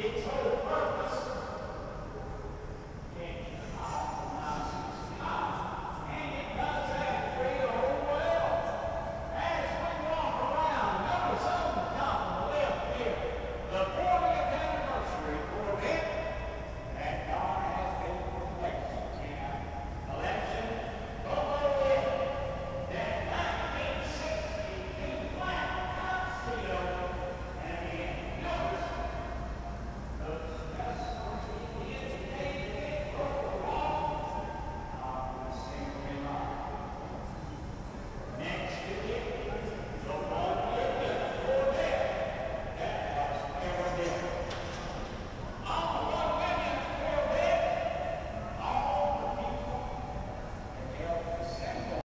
eternal purpose